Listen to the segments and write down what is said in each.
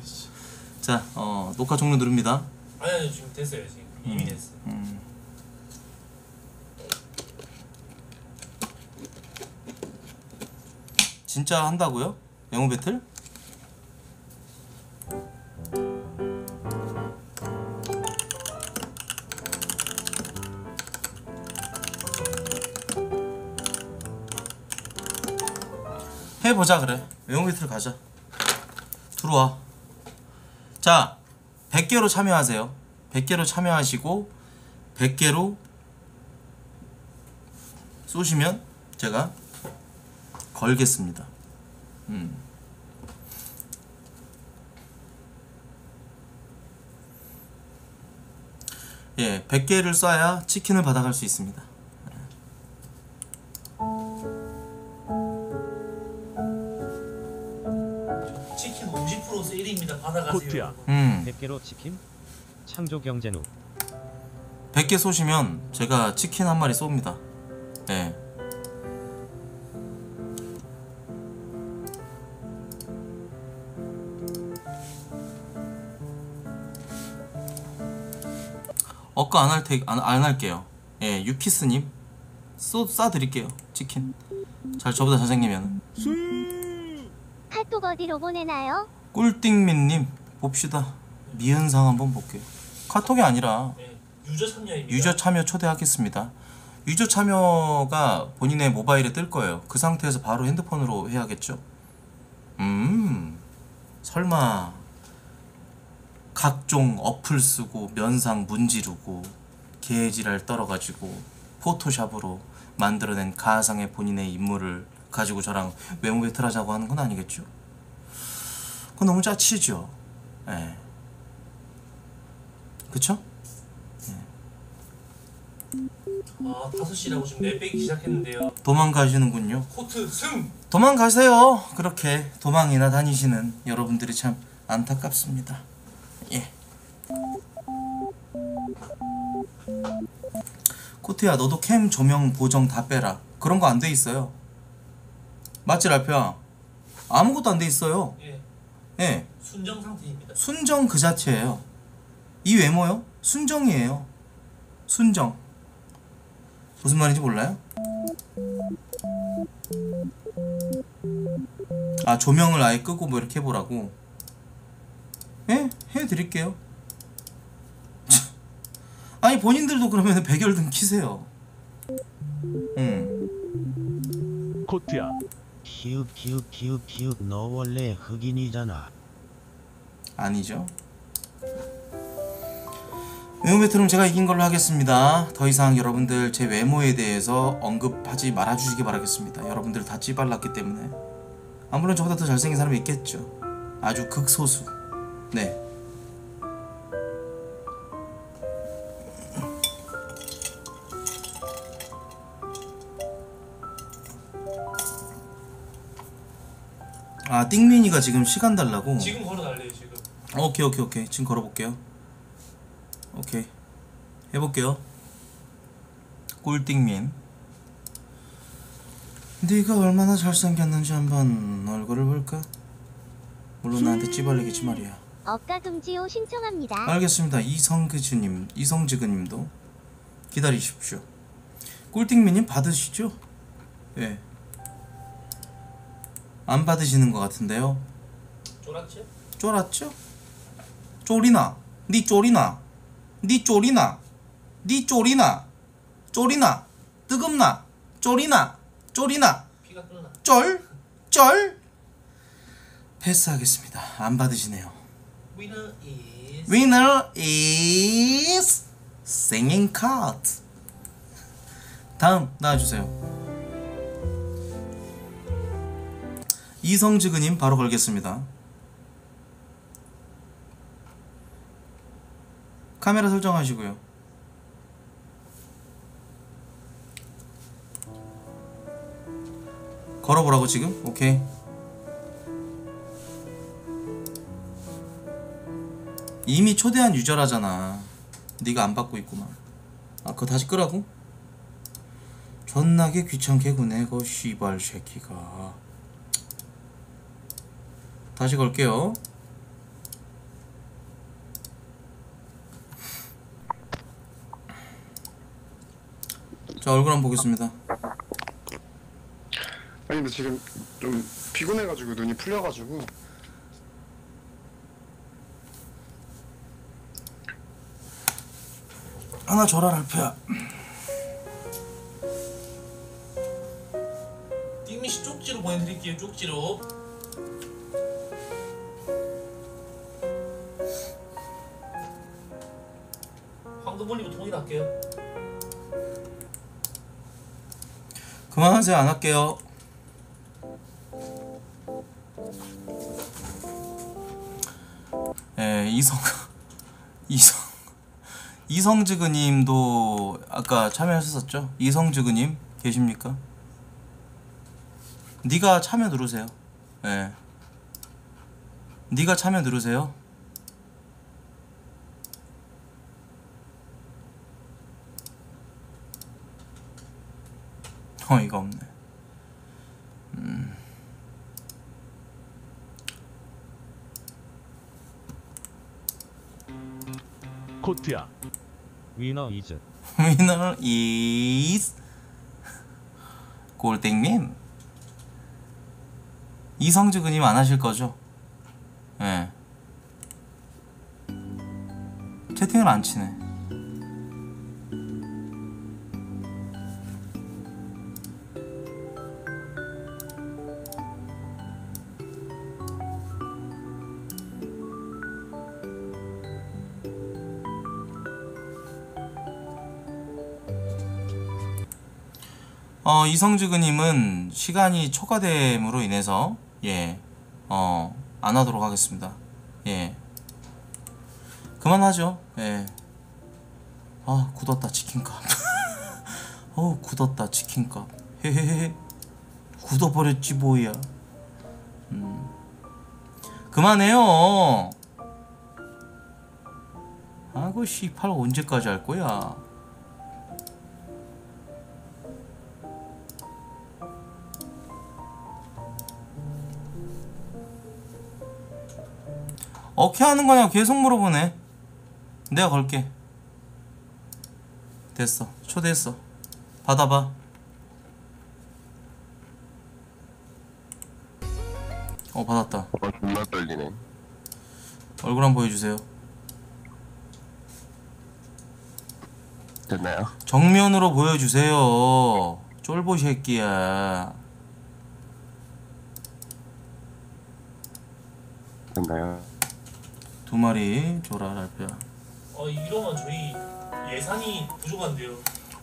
자, 어, 녹화 종료 누릅니다. 아니 아니 지금 됐어요 지금 이미 됐어. 음. 진짜 한다고요? 영웅 배틀? 해보자 그래 영웅 배틀 가자 들어와 자 100개로 참여하세요. 100개로 참여하시고 100개로 쏘시면 제가 걸겠습니다. 음. 예, 100개를 쏴야 치킨을 받아갈 수 있습니다 코트야. 음. 100개로 치킨? 창조 경제누 100개 쏘시면 제가 치킨 한 마리 쏩니다. 예. 어까 안할 테, 안, 안 할게요. 예, 유키스님 쏘 쏴드릴게요. 치킨. 잘 저보다 잘생기면. 카톡 어디로 보내나요? 꿀띵민님 봅시다. 미은상 한번 볼게요. 카톡이 아니라 네, 유저 참여입니다. 유저 참여 초대하겠습니다. 유저 참여가 본인의 모바일에 뜰 거예요. 그 상태에서 바로 핸드폰으로 해야겠죠? 음, 설마 각종 어플 쓰고 면상 문지르고 개지랄 떨어가지고 포토샵으로 만들어낸 가상의 본인의 인물을 가지고 저랑 외모 배틀하자고 하는 건 아니겠죠? 그건 너무 짜치죠. 예. 그쵸? 아 5시라고 지금 내빼기 시작했는데요. 도망가시는군요. 코트 승. 도망가세요. 그렇게 도망이나 다니시는 여러분들이 참 안타깝습니다. 예. 코트야, 너도 캠 조명 보정 다 빼라. 그런 거 안 돼 있어요. 맞지, 랄표야? 아무것도 안 돼 있어요. 예, 예. 순정 상태입니다. 순정 그 자체예요. 이 외모요? 순정이에요. 순정. 무슨 말인지 몰라요? 아 조명을 아예 끄고 뭐 이렇게 해보라고. 예? 해드릴게요. 아니 본인들도 그러면 백열등 키세요. 음. 코트야. 키읔 키읔 키읔 키읔 너 원래 흑인이잖아. 아니죠. 외모 배틀은 제가 이긴 걸로 하겠습니다. 더 이상 여러분들 제 외모에 대해서 언급하지 말아주시기 바라겠습니다. 여러분들 다 찌발랐기 때문에. 아 물론 저보다 더 잘생긴 사람이 있겠죠. 아주 극소수. 네. 아 띵민이가 지금 시간 달라고. 지금 걸어 달래요 지금. 오케이 오케이 오케이 지금 걸어볼게요 오케이 해볼게요 꿀띵민 네가 얼마나 잘생겼는지 한번 얼굴을 볼까? 물론 나한테 찌발리겠지 말이야 억가 금지호 신청합니다. 알겠습니다 이성그주님 이성지그님도 기다리십시오 꿀띵민님 받으시죠? 예. 안 받으시는 것 같은데요 쫄았지? 쫄았죠? 쫄이나 니 쫄이나 니 쫄이나 니 쫄이나 쫄이나 뜨겁나 쫄이나 쫄이나. 쫄? 쫄? 패스하겠습니다 안 받으시네요 위너 is. Winner is Singing Cat 다음 나와주세요 이성지그님 바로 걸겠습니다. 카메라 설정하시고요. 걸어보라고 지금? 오케이. 이미 초대한 유저라잖아. 네가 안 받고 있구만. 아 그거 다시 끄라고? 존나게 귀찮게 구네 그 씨발 새끼가 다시 걸게요. 자 얼굴 한번 보겠습니다. 아니 근데 지금 좀 피곤해가지고 눈이 풀려가지고. 하나 줘라 랄프야. 띠미씨 쪽지로 보내드릴게요 쪽지로. 올리고 통일할게요. 그만하세요 안 할게요. 예 이성 이성 이성즈그님도 아까 참여하셨었죠? 이성즈그님 계십니까? 네가 참여 누르세요. 예. 네가 참여 누르세요. 어이가 없네. 코트야 위너 이즈 위너 is 골땡님 이성즈그님 안 하실 거죠? 예. 채팅을 안 치네. 어, 이성즈그님은 시간이 초과됨으로 인해서 예, 어, 안 하도록 하겠습니다. 예, 그만하죠. 예. 아, 굳었다 치킨값. 어, 굳었다 치킨값. 헤헤헤. 굳어버렸지 뭐야. 음. 그만해요. 아그 씨팔 언제까지 할 거야? 어떻게 하는 거냐고 계속 물어보네. 내가 걸게. 됐어. 초대했어. 받아봐. 어, 받았다. 어 존나 떨리네 얼굴 한번 보여주세요. 됐나요? 정면으로 보여주세요. 쫄보 새끼야. 됐나요? 두 마리 줘라, 랄프야. 어 이러면 저희 예산이 부족한데요.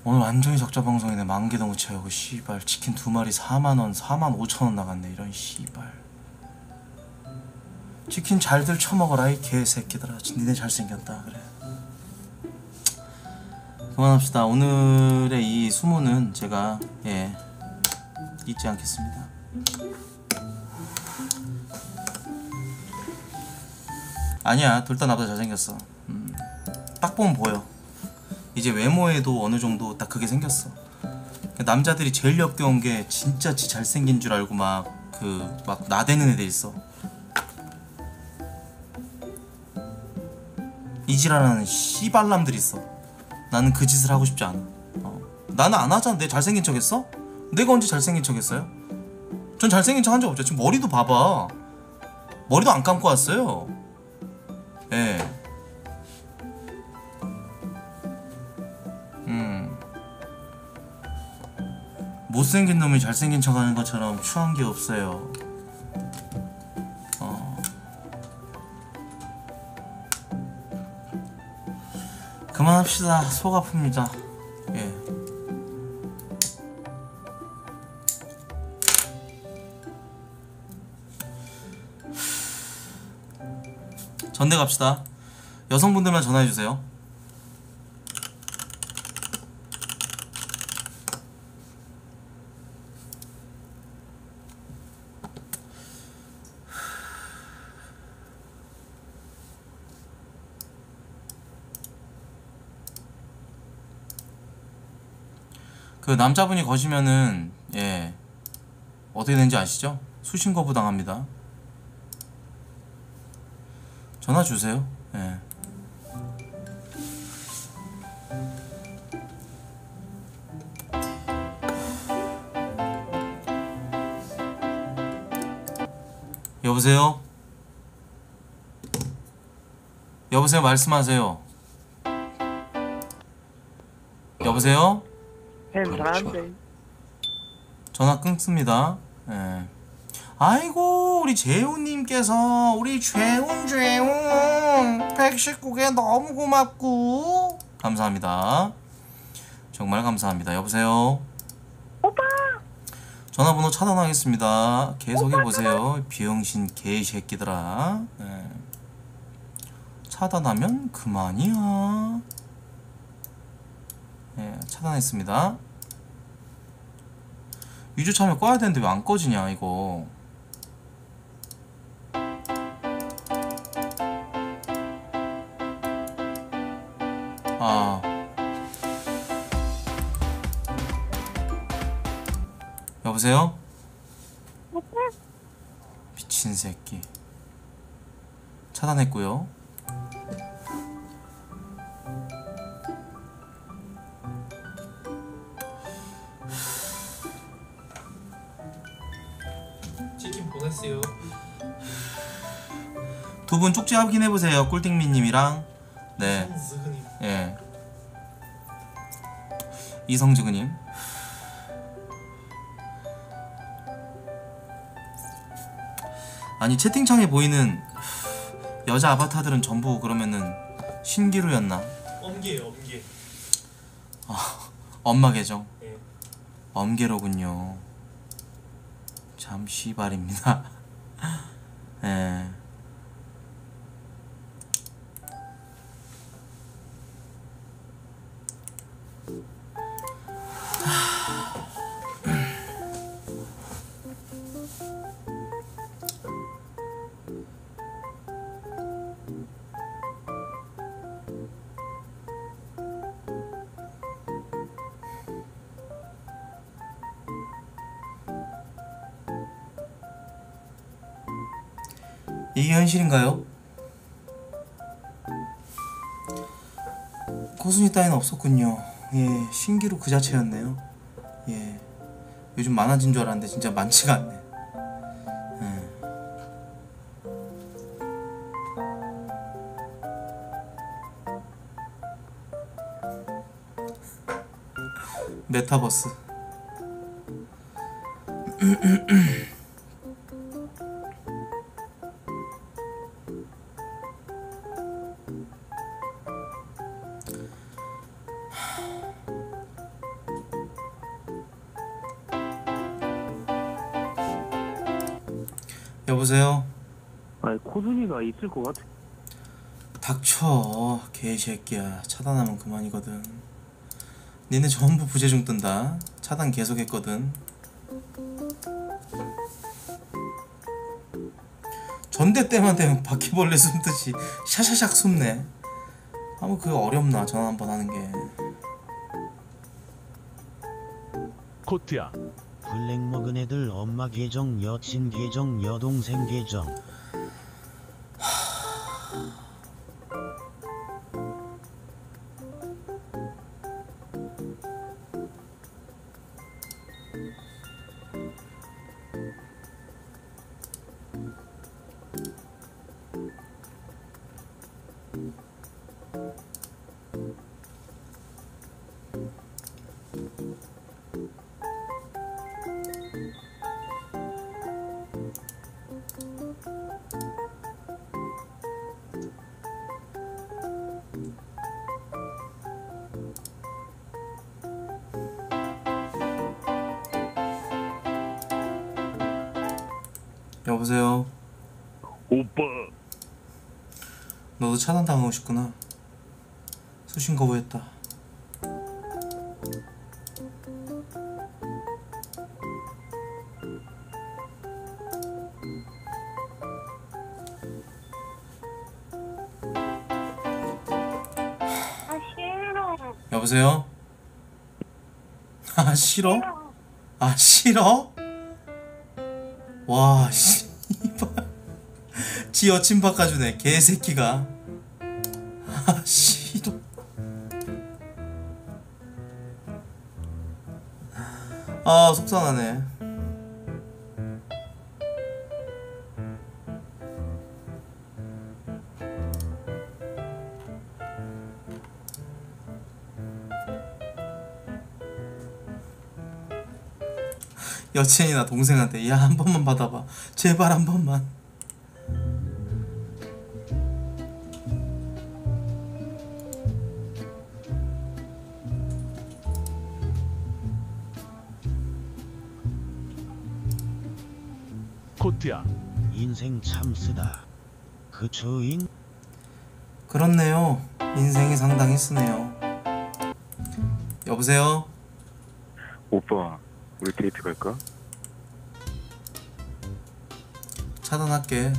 오늘 완전히 적자 방송이네. 만개동무 채우고 씨발 치킨 두 마리 4만 원, 4만 5천 원 나갔네. 이런 씨발. 치킨 잘들 처먹어라 이 개새끼들아. 니네 잘생겼다 그래. 그만합시다. 오늘의 이 수모는 제가 예 잊지 않겠습니다. 아니야, 둘 다 나보다 잘생겼어. 음, 딱 보면 보여. 이제 외모에도 어느 정도 딱 그게 생겼어. 남자들이 제일 역겨운 게 진짜 지 잘생긴 줄 알고 막그 막 나대는 애들 있어. 이지랄하는 씨발남들 있어. 나는 그 짓을 하고 싶지 않아. 어. 나는 안 하잖아. 내 잘생긴 척 했어? 내가 언제 잘생긴 척 했어요? 전 잘생긴 척 한 적 없죠. 지금 머리도 봐봐. 머리도 안 감고 왔어요. 예. 음. 못생긴 놈이 잘생긴 척 하는 것처럼 추한 게 없어요. 어. 그만합시다. 속 아픕니다. 전대 갑시다. 여성분들만 전화해 주세요. 그 남자분이 거시면은 예 어떻게 되는지 아시죠? 수신 거부 당합니다. 전화 주세요. 예. 여보세요? 여보세요 말씀하세요 여보세요? 네, 햄 그렇죠. 전화 끊습니다 예. 아이고 우리 재훈님께서 우리 재훈 재훈 119개 너무 고맙고 감사합니다 정말 감사합니다 여보세요 전화번호 차단하겠습니다. 계속해보세요. 비영신 개새끼들아. 예. 차단하면 그만이야. 예, 차단했습니다. 위조 참여 꺼야 되는데 왜 안 꺼지냐, 이거. 여보세요? 미친 새끼. 차단했고요. 치킨 보냈어요. 두 분 쪽지 확인해 보세요. 꿀띵미님이랑 네. 예. 이성즈그님. 아니 채팅창에 보이는 여자 아바타들은 전부 그러면은 신기루였나? 엄개예요 엄개. 엄마 계정. 예. 엄계로군요. 참 씨발입니다. 예. 이게 현실인가요? 코순이 따위는 없었군요. 예, 신기루 그 자체였네요. 예, 요즘 많아진 줄 알았는데 진짜 많지가 않네. 예. 메타버스. 있을 것 같아. 닥쳐 개새끼야. 차단하면 그만이거든. 니네 전부 부재중 뜬다. 차단 계속했거든. 전대 때만 되면 바퀴벌레 숨듯이 샤샤샥 숨네. 아무 그거 어렵나 전화 한 번 하는 게. 코트야. 블랙 먹은 애들 엄마 계정 여친 계정 여동생 계정 싫어? 아 싫어? 와 씨발 지 여친 바꿔주네 개새끼가 아 싫어 아 속상하네 여친이나 동생한테 야 한 번만 받아봐 제발 한 번만 코트야 인생 참 쓰다. 그초인? 그렇네요 인생이 상당히 쓰네요 여보세요 오빠 우리 데이트 갈까? 차단할게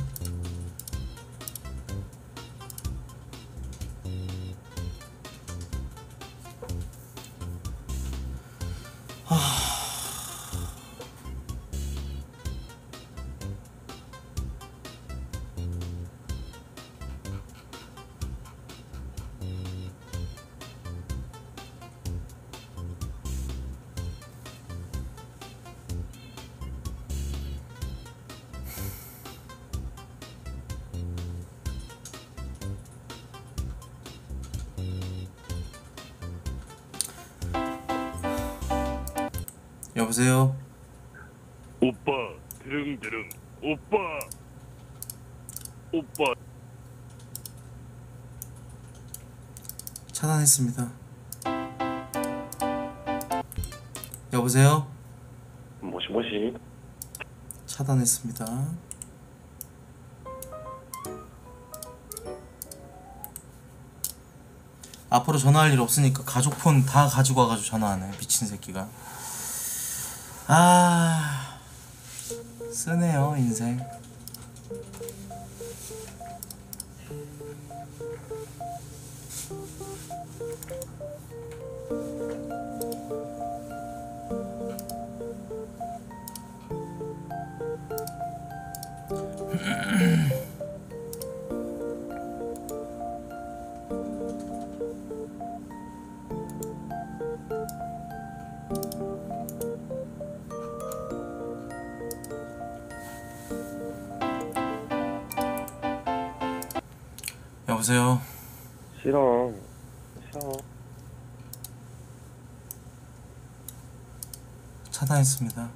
여보세요? 오빠 드릉드릉. 오빠. 오빠. 차단했습니다. 여보세요? 모시모시? 차단했습니다. 앞으로 전화할 일 없으니까 가족 폰 다 가지고 와가지고 전화하네 미친 새끼가. 아 쓰네요 인생. 여보세요. 싫어 싫어 차단했습니다.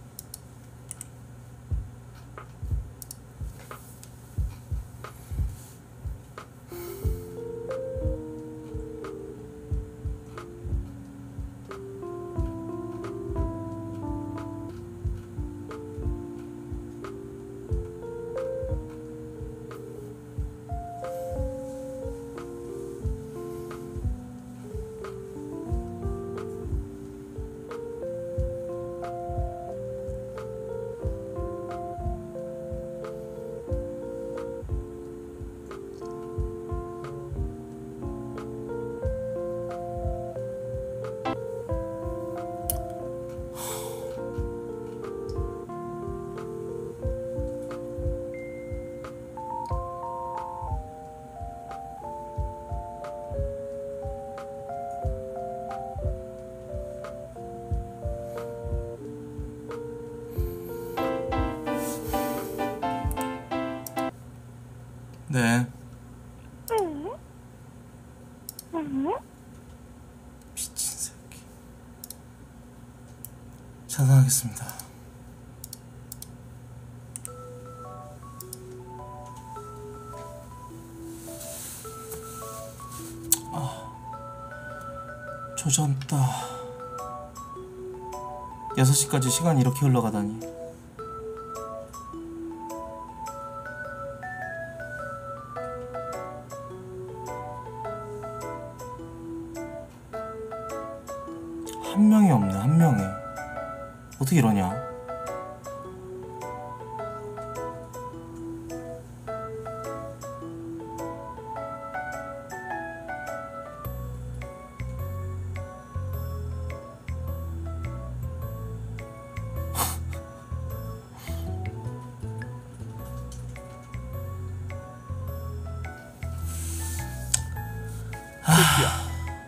하겠습니다. 아, 조졌다. 6시까지 시간이 이렇게 흘러가다니.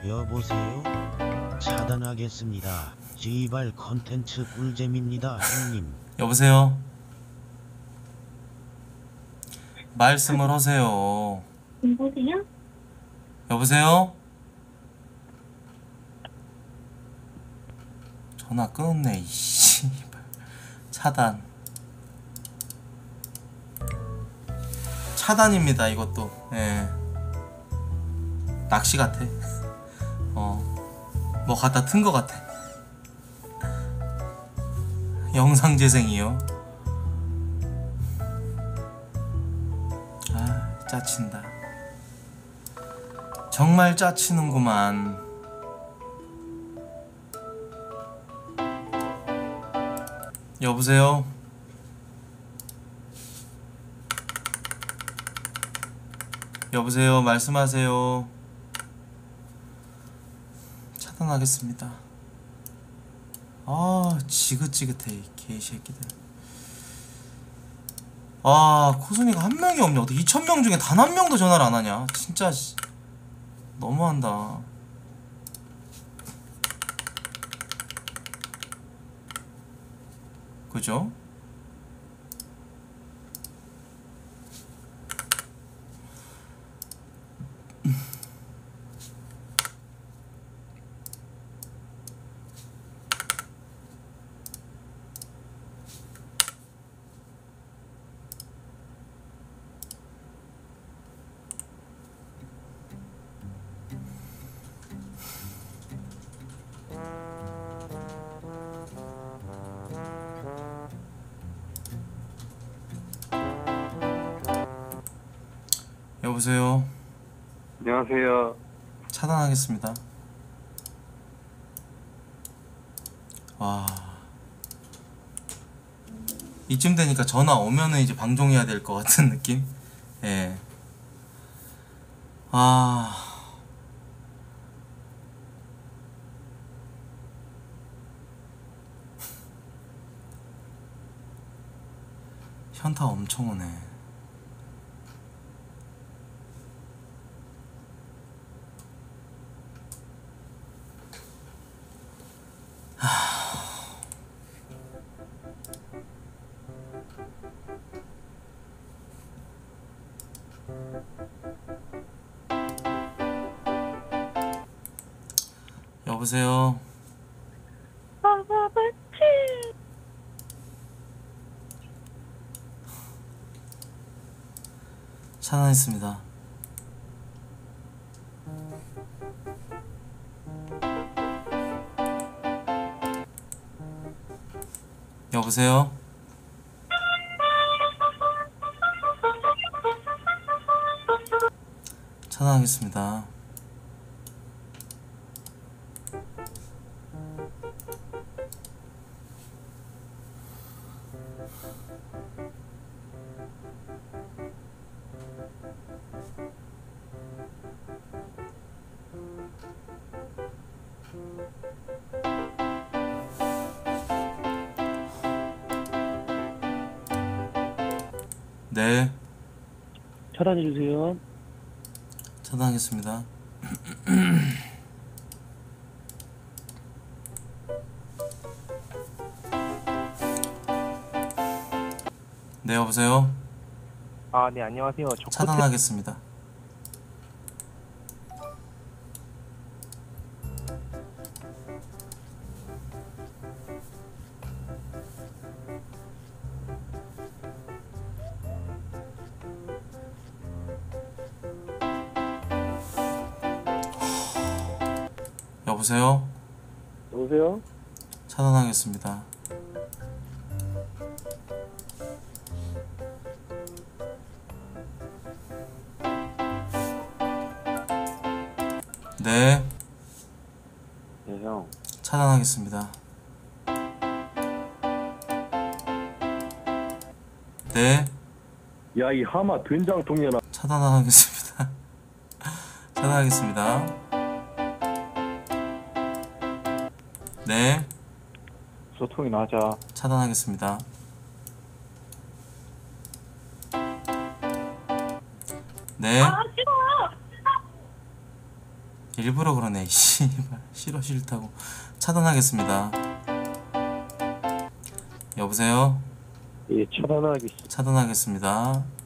여보세요? 차단하겠습니다. 지발 컨텐츠 꿀잼입니다, 형님. 여보세요? 말씀을 하세요. 여보세요? 여보세요? 전화 끊었네, 이씨. 차단 차단입니다 이것도 예 낚시 같아. 어뭐 갖다 튼 거 같아. 영상 재생이요. 아 짜친다. 정말 짜치는구만. 여보세요? 여보세요? 말씀하세요 차단하겠습니다. 아 지긋지긋해 이 개새끼들. 아 코순이가 한 명이 없냐 어떻게 2천명 중에 단 한 명도 전화를 안 하냐? 진짜 씨. 너무한다. 그죠? 하겠습니다. 와. 이쯤 되니까 전화 오면은 이제 방종해야 될 것 같은 느낌? 예. 아. 현타 엄청 오네. 차단했습니다. 여보세요. 차단하겠습니다. 네, 차단해 주세요. 차단하겠습니다. 네, 여보세요. 아, 네, 안녕하세요. 저 차단하겠습니다. 야 이 하마 된장통이나 차단하겠습니다. 차단하겠습니다. 네, 소통이나 하자. 차단하겠습니다. 네. 일부러 그러네. 씨발 싫어 싫다고 차단하겠습니다. 여보세요. 예, 차단하기. 차단하겠습니다.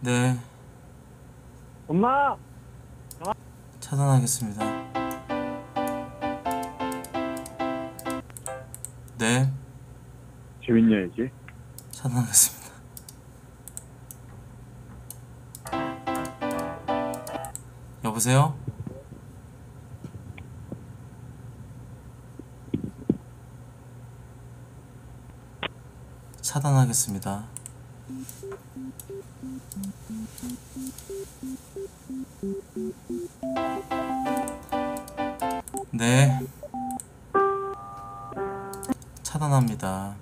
네. 엄마! 차단하겠습니다. 네, 재밌냐, 이게? 차단하겠습니다. 여보세요? 차단하겠습니다. 네. 차단합니다.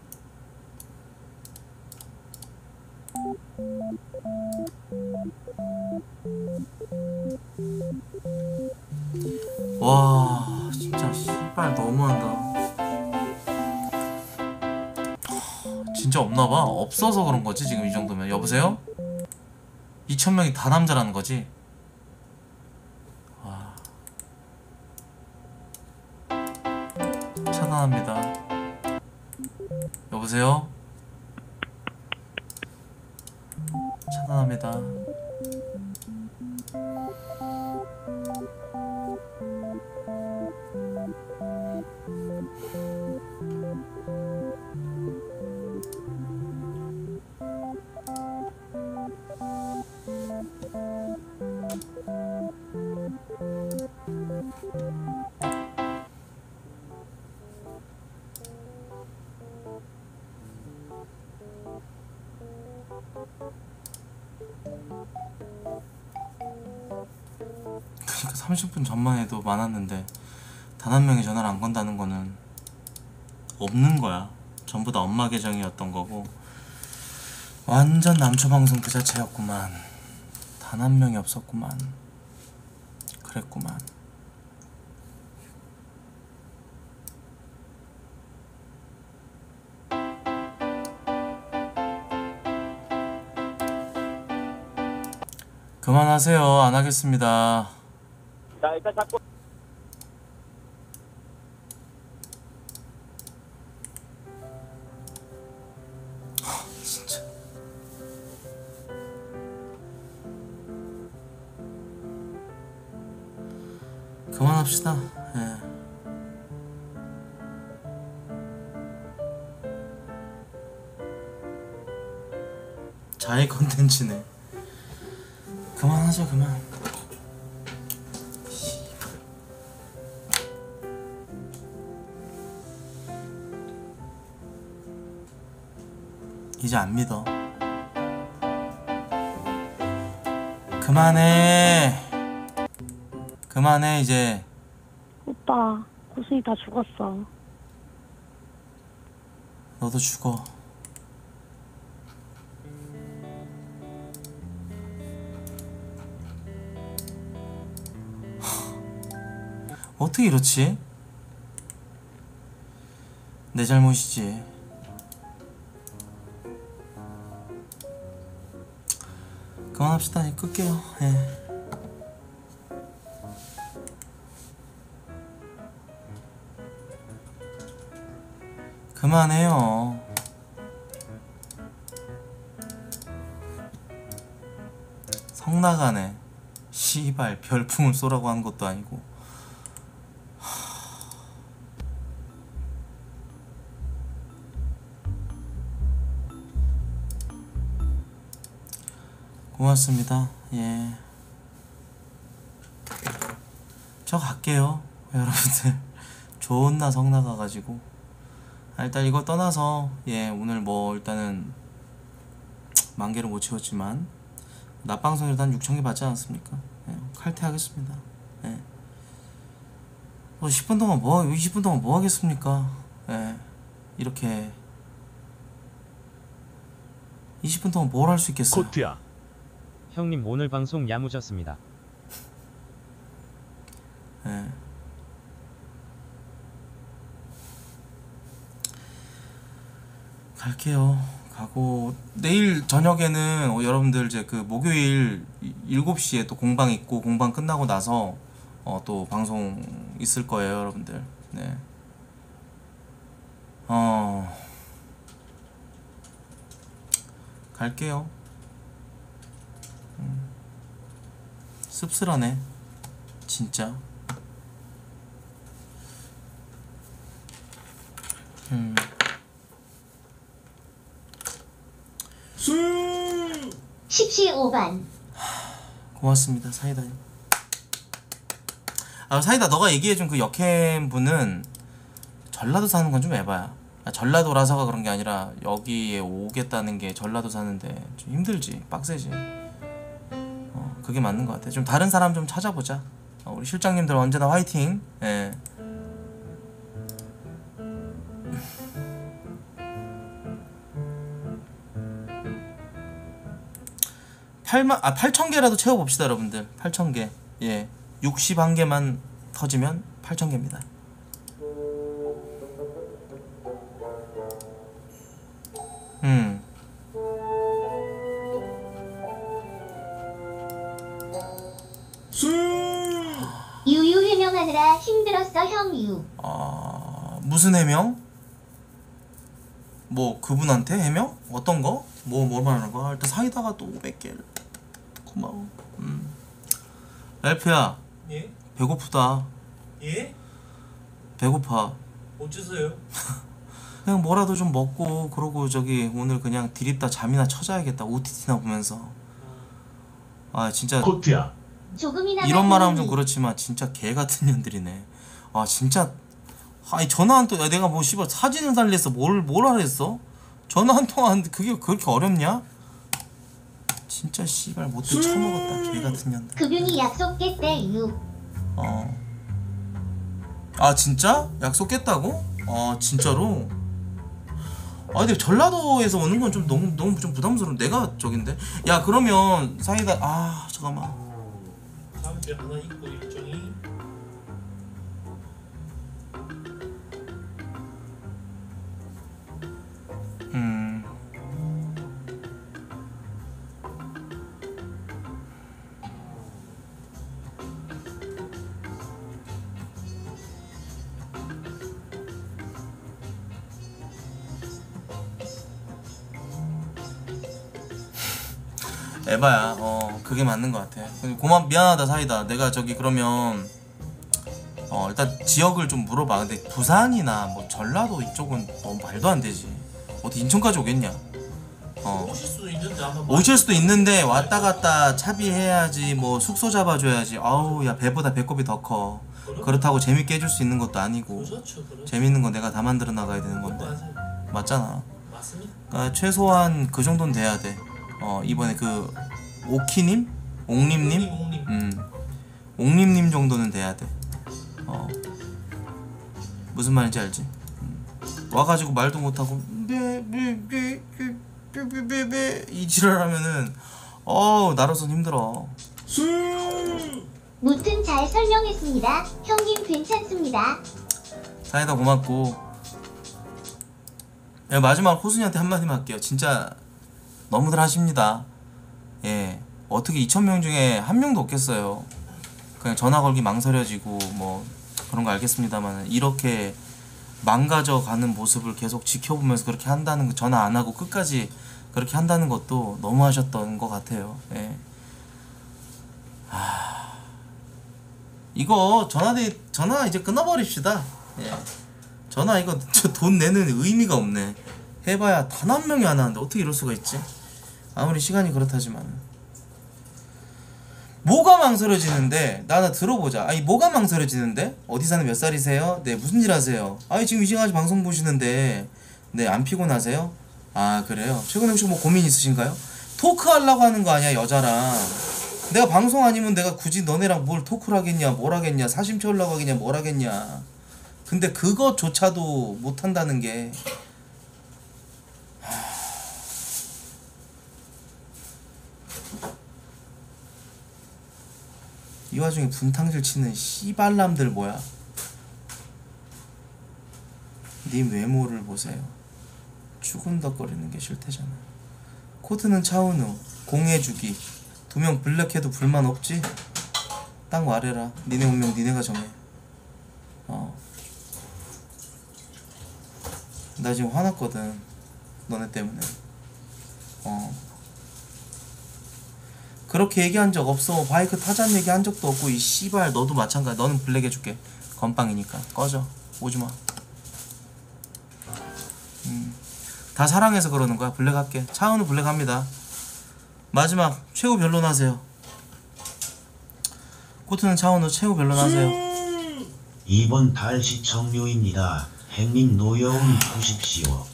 와, 진짜 씨발 너무한다. 진짜 없나봐. 없어서 그런 거지 지금 이 정도면. 여보세요? 2천 명이 다 남자라는 거지. 와. 차단합니다. 여보세요? 차단합니다. 30분 전만 해도 많았는데 단 한 명이 전화를 안 건다는 거는 없는 거야. 전부 다 엄마 계정이었던 거고 완전 남초 방송 그 자체였구만. 단 한 명이 없었구만. 그랬구만. 그만하세요. 안 하겠습니다. 자, 일단 잡고. 진짜. 그만합시다. 예. 자해 컨텐츠네. 그만하자 그만. 이제 안 믿어. 그만해. 그만해 이제. 오빠, 고순이 다 죽었어. 너도 죽어. 어떻게 이렇지? 내 잘못이지. 그만합시다. 끌게요. 예. 그만해요. 성나가네. 씨발 별풍을 쏘라고 한 것도 아니고. 고맙습니다. 예. 저 갈게요. 여러분들. 좋은 성 나가가지고. 아, 일단 이거 떠나서, 예, 오늘 뭐, 일단은, 만 개를 못 채웠지만, 낮방송이라도 한 6천 개 받지 않았습니까? 예, 칼퇴하겠습니다. 예. 뭐 10분 동안 뭐, 20분 동안 뭐 하겠습니까? 예. 이렇게 20분 동안 뭘 할 수 있겠어요 코트야. 형님 오늘 방송 야무졌습니다. 예. 갈게요. 가고 내일 저녁에는 어, 여러분들 이제 그 목요일 7시에 또 공방 있고 공방 끝나고 나서 어, 또 방송 있을 거예요, 여러분들. 네. 어. 갈게요. 씁쓸하네. 진짜. 음. 10시 5반. 고맙습니다 사이다님 아 사이다 너가 얘기해준 그 역캠 분은 전라도 사는 건 좀 에바야 아, 전라도라서가 그런 게 아니라 여기에 오겠다는 게 전라도 사는데 좀 힘들지 빡세지 어 그게 맞는 것 같아 좀 다른 사람 좀 찾아보자. 어, 우리 실장님들 언제나 화이팅. 예. 팔만아 8천 개라도 채워봅시다 여러분들. 8천 개 예. 60 한 개만 터지면 8천 개입니다 무슨 해명? 뭐 그분한테 해명? 어떤 거? 뭐뭘 말하는 거야? 일단 사이다가 또 500개를 고마워 음 랄프야 예? 배고프다 예? 배고파 어째서요? 그냥 뭐라도 좀 먹고 그러고 저기 오늘 그냥 디립다 잠이나 쳐자야겠다 OTT나 보면서 아 진짜 코트야. 조금이나마 이런 말하면 좀. 그렇지만 진짜 개 같은 년들이네 아 진짜 아니 전화 한통 내가 뭐 씨발 사진을 달랬어 뭘뭘 하랬어 전화 한 통 하는데 그게 그렇게 어렵냐 진짜 씨발 못돼 처먹었다 개 같은 년들 급윤이 약속 깼대 유. 어. 아 진짜? 약속 깼다고? 아 진짜로? 아 근데 전라도에서 오는 건 좀 너무 너무 좀 부담스러워. 내가 저긴데. 야 그러면 사이다 아 잠깐만. 다음 주에 하나 있고 일정이 에바야, 어, 그게 맞는 것 같아. 고맙, 미안하다, 사이다. 내가 저기 그러면, 어, 일단 지역을 좀 물어봐. 근데 부산이나 뭐 전라도 이쪽은 너무 말도 안 되지. 어디 인천까지 오겠냐? 어. 오실 수도 있는데 오실 수도 있는데 왔다 갔다 차비해야지 뭐 숙소 잡아줘야지 아우 야 배보다 배꼽이 더커 그렇다고 재밌게 해줄 수 있는 것도 아니고 그렇죠 그렇죠 재밌는 건 내가 다 만들어 나가야 되는 건데 맞잖아 맞습니다 그러니까 최소한 그 정도는 돼야 돼 어 이번에 그 오키님? 옥님님? 옹님 음 옥님님 정도는 돼야 돼 어 무슨 말인지 알지? 음. 와가지고 말도 못하고 삐삐삐삐삐삐삐 이 지랄하면은 어 나로선 힘들어 무튼 잘 설명했습니다. 형님 괜찮습니다. 사이다 고맙고 야, 마지막 호순이한테 한마디만 할게요 진짜 너무들 하십니다 예 어떻게 2천명 중에 한 명도 없겠어요 그냥 전화 걸기 망설여지고 뭐 그런 거 알겠습니다만 이렇게 망가져 가는 모습을 계속 지켜보면서 그렇게 한다는 거 전화 안 하고 끝까지 그렇게 한다는 것도 너무 하셨던 것 같아요 예. 하... 이거 전화 대 전화 이제 끊어버립시다 예. 전화 이거 저돈 내는 의미가 없네. 해봐야 단 한 명이 안 하는데 어떻게 이럴 수가 있지? 아무리 시간이 그렇다지만 뭐가 망설여지는데 나나 들어보자. 아니 뭐가 망설여지는데? 어디 사는 몇 살이세요? 네 무슨 일 하세요? 아니 지금 이 시간까지 방송 보시는데 네 안 피곤하세요? 아 그래요? 최근에 혹시 뭐 고민 있으신가요? 토크 하려고 하는 거 아니야 여자랑 내가 방송 아니면 내가 굳이 너네랑 뭘 토크를 하겠냐 뭘 하겠냐 사심 채우려고 하겠냐 뭘 하겠냐 근데 그것조차도 못한다는 게 이 와중에 분탕질 치는 씨발람들 뭐야? 님 외모를 보세요. 추근덕거리는 게 싫대잖아. 코트는 차은우 공해주기. 두 명 블랙해도 불만 없지? 딱 말해라. 니네 운명 니네가 정해. 어. 나 지금 화났거든. 너네 때문에. 어 그렇게 얘기한 적 없어. 바이크 타잔 얘기 한 적도 없고 이 씨발 너도 마찬가지. 너는 블랙 해줄게. 건빵이니까. 꺼져. 오지마. 음. 다 사랑해서 그러는 거야. 블랙 할게. 차은우 블랙 합니다. 마지막 최후 변론 하세요. 코트는 차은우 최후 변론 하세요. 이번 달 시청료입니다. 행님 노여움 푸십시오.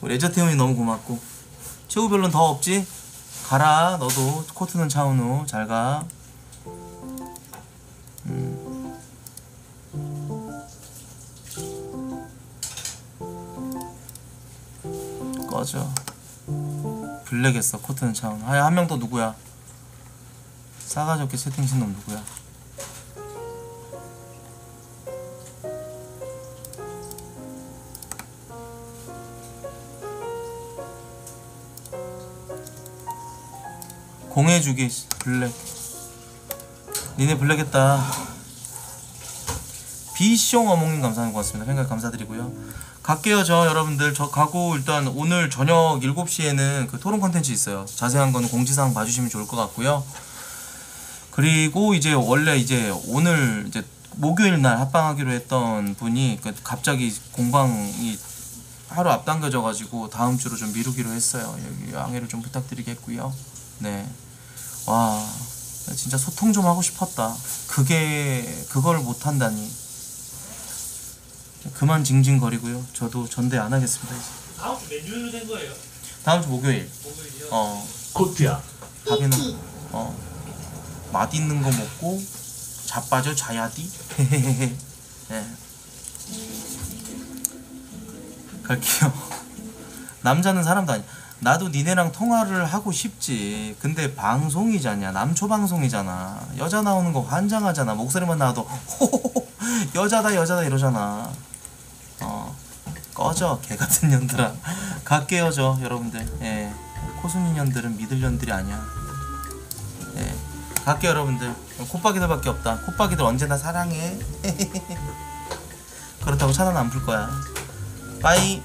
우리 레저태훈이 너무 고맙고. 최후 변론 더 없지? 가라 너도. 코트는 차은우. 잘가. 음. 꺼져. 블랙 했어 코트는 차은우. 아야 한 명 더 누구야? 싸가지 없게 채팅 신놈 누구야 공해주기 블랙. 니네 블랙 했다. 비숑 어몽님 감사합니다 고맙습니다. 생각 감사드리고요. 갈게요 저 여러분들. 저 가고 일단 오늘 저녁 7시에는 그 토론 컨텐츠 있어요. 자세한 거는 공지사항 봐주시면 좋을 것 같고요. 그리고 이제 원래 이제 오늘 이제 목요일 날 합방하기로 했던 분이 그 갑자기 공방이 하루 앞당겨져 가지고 다음 주로 좀 미루기로 했어요. 여기 양해를 좀 부탁드리겠고요. 네. 와, 진짜 소통 좀 하고 싶었다. 그게 그걸 못 한다니. 그만 징징거리고요. 저도 전대 안 하겠습니다. 이제. 다음 주 메뉴로 된 거예요. 다음 주 목요일. 목요일이요. 어, 코트야. 밥이나 어 맛있는 거 먹고 자빠져 자야디. 예. 갈게요. 남자는 사람도 아니. 나도 니네랑 통화를 하고 싶지. 근데 방송이잖냐. 남초 방송이잖아. 여자 나오는 거 환장하잖아. 목소리만 나와도 여자다 여자다 이러잖아. 어 꺼져 개 같은 년들아. 갈게요 저 여러분들. 예. 코순이 년들은 믿을 년들이 아니야. 예. 갈게요 여러분들. 콧박이들밖에 없다. 콧박이들 언제나 사랑해. 그렇다고 차는 안풀 거야. 빠이.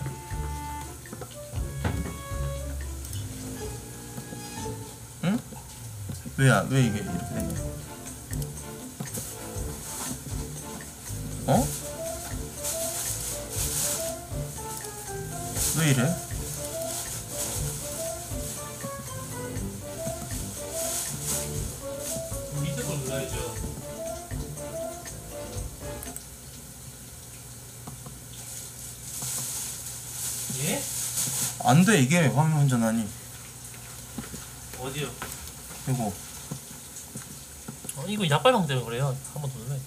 왜야? 왜 이게 이렇게 되냐? 어? 왜 이래? 밑에 걸 눌러야죠. 예? 안돼 이게 화면 전환이 어디요? 이거 어, 이거 약발방 때문에 그래요. 한 번 더 눌러요.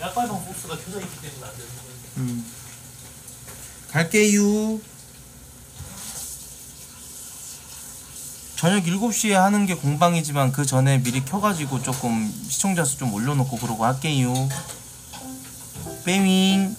약발방 복수가 켜져 있기 때문에 안 되는 거예요. 음. 갈게요 저녁 7시에 하는 게 공방이지만 그 전에 미리 켜가지고 조금 시청자 수 좀 올려놓고 그러고 할게요 빼윙